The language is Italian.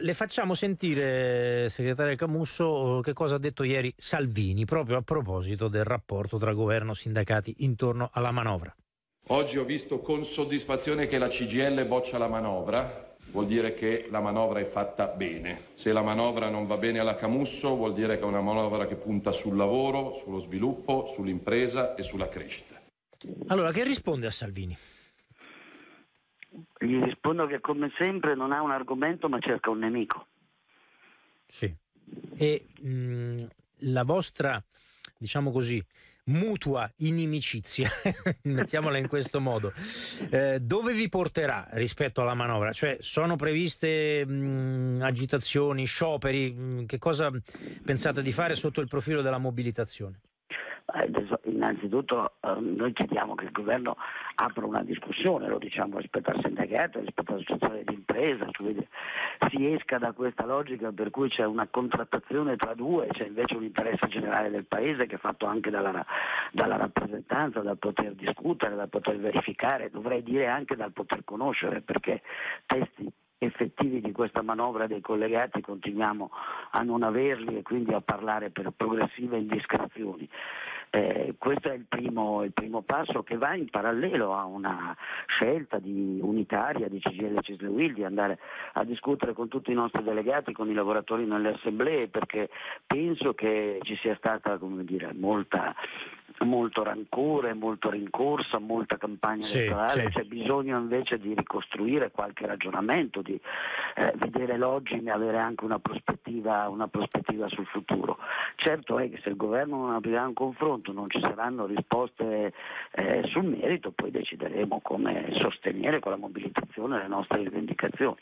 Le facciamo sentire, segretario Camusso, che cosa ha detto ieri Salvini proprio a proposito del rapporto tra governo e sindacati intorno alla manovra. Oggi ho visto con soddisfazione che la CGL boccia la manovra, vuol dire che la manovra è fatta bene. Se la manovra non va bene alla Camusso vuol dire che è una manovra che punta sul lavoro, sullo sviluppo, sull'impresa e sulla crescita. Allora, che risponde a Salvini? Gli rispondo che come sempre non ha un argomento ma cerca un nemico. Sì. E mh, la vostra, diciamo così, mutua inimicizia, mettiamola in questo modo, eh, dove vi porterà rispetto alla manovra? Cioè sono previste mh, agitazioni, scioperi? Mh, che cosa pensate di fare sotto il profilo della mobilitazione? Innanzitutto eh, noi chiediamo che il governo apra una discussione, lo diciamo rispetto al sindacato, rispetto all'associazione di impresa, si esca da questa logica per cui c'è una contrattazione tra due, c'è invece un interesse generale del Paese che è fatto anche dalla, dalla rappresentanza, dal poter discutere, dal poter verificare, dovrei dire anche dal poter conoscere, perché testi effettivi di questa manovra dei collegati continuiamo a non averli e quindi a parlare per progressive indiscrezioni. Eh, questo è il primo, il primo, passo che va in parallelo a una scelta di, unitaria di CGL Cisle Will di andare a discutere con tutti i nostri delegati, con i lavoratori nelle assemblee, perché penso che ci sia stata dire, molta, molto rancore, molto rincorsa, molta campagna sì, elettorale, sì. c'è bisogno invece di ricostruire qualche ragionamento, di eh, vedere l'oggi e avere anche una prospettiva, una prospettiva sul futuro. Certo è che se il governo non aprirà un confronto non ci saranno risposte eh, sul merito, poi decideremo come sostenere con la mobilitazione le nostre rivendicazioni.